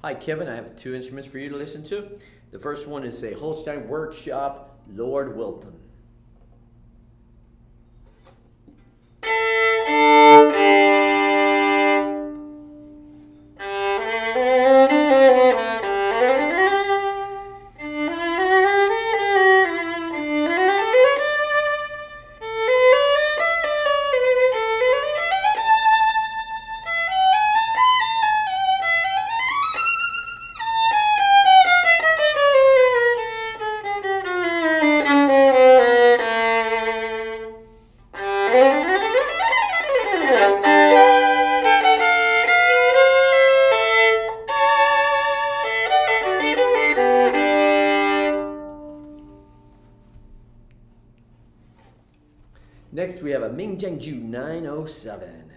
Hi, Kevin. I have two instruments for you to listen to. The first one is a Holstein Workshop Lord Wilton. Next, we have a Ming Jiang Zhu 907.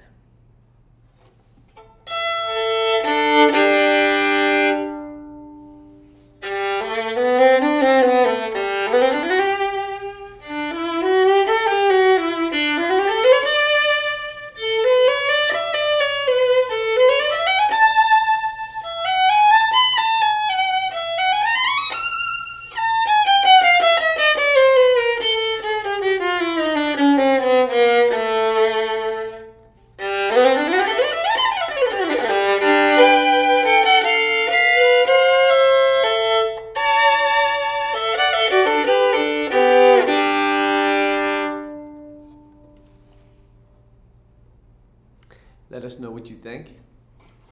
Let us know what you think.